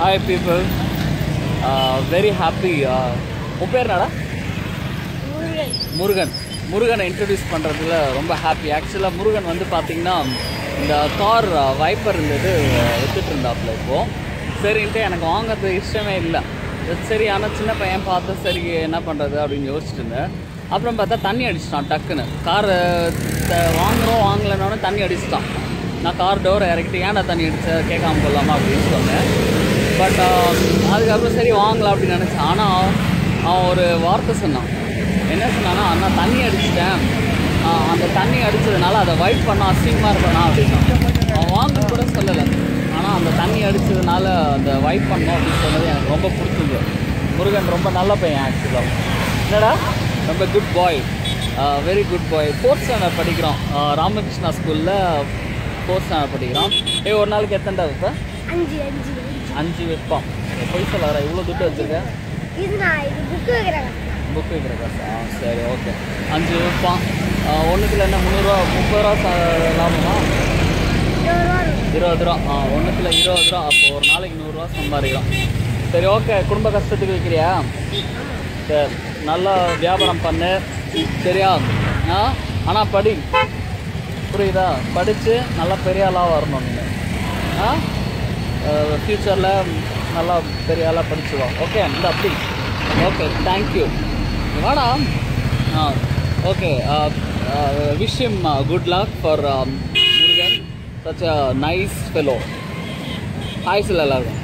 Hi people very happy உன் பேர் என்னடா? முருகன். முருகனை. இன்ட்ரடியூஸ் பண்ணுறதுல ரொம்ப ஹாப்பி ஆக்சுவலாக முருகன் வந்து பார்த்தீங்கன்னா இந்த கார் வைப்பர் இருந்தது வித்துட்டு இருந்தாப்புல இப்போது சரின்ட்டு எனக்கு வாங்குறது இஷ்டமே இல்லை. சரி ஆனால் சின்ன பையன் பார்த்து சரி என்ன பண்ணுறது அப்படின்னு யோசிச்சுட்டு இருந்தேன். அப்புறம் பார்த்தா தண்ணி அடிச்சிட்டான் டக்குன்னு. கார் வாங்குறோம் வாங்கலைன்னு தண்ணி அடிச்சிட்டான். நான் கார் டோரை இறக்கிட்டு ஏன்டா தண்ணி அடிச்ச? கேட்காம போடலாமா அப்படின்னு சொன்னேன். பட் um, அதுக்கப்புறம் சரி வாங்கலாம் அப்படின்னு நினச்சேன். ஆனால் அவன் ஒரு வார்த்தை சொன்னான். என்ன சொன்னான்னா அண்ணா தண்ணி அடிச்சிட்டேன். அந்த தண்ணி அடித்ததுனால அதை வைட் பண்ண அசிங்கமாக இருக்கணும் அப்படின்னா அவன் வாங்க கூட சொல்லலை. ஆனால் அந்த தண்ணி அடித்ததுனால அந்த வைப் பண்ணோம் அப்படின்னு சொன்னது எனக்கு ரொம்ப பிடிச்சது முருகன் ரொம்ப நல்ல பையன் ஆக்சுவலாக என்னடா? ரொம்ப good boy very good boy fourth standard படிக்கிறோம் ராமகிருஷ்ணா ஸ்கூலில் ஃபோர்த் ஸ்டாண்டர்ட் படிக்கிறோம் ஏ ஒரு நாளைக்கு எத்தனை இப்போ அஞ்சு அஞ்சு. அஞ்சு வைப்பான் பொய் சொல்லாத இவ்வளோ துட்டு வச்சுருக்கேன் புக்கு வைக்கிற காசு? ஆ சரி ஓகே அஞ்சு வைப்பான் ஒன்றுத்தில் என்ன முந்நூறுரூவா முப்பது ரூபா ச- லாபமா? இருபது ரூபா ஆ ஒன்றுத்தில் இருபது ரூபா. அப்போ ஒரு நாளைக்கு நூறுரூவா சம்பாதிக்கலாம் சரி ஓகே குடும்ப கஷ்டத்துக்கு வைக்கிறியா? சரி. நல்லா வியாபாரம் பண்ணு. சரியா? ஆ ஆனால் படி. புரியுதா? படித்து நல்லா பெரிய ஆளாக வரணும் நீங்கள் ஆ? ஃப்யூச்சரில் நல்லா பெரிய ஆளாக படிச்சுவான் ஓகே இந்த அப்படி. ஓகே தேங்க்யூ வாடா. ஆ okay wish good luck for Murugan. Such a nice fellow hi சில எல்லாருக்கும்.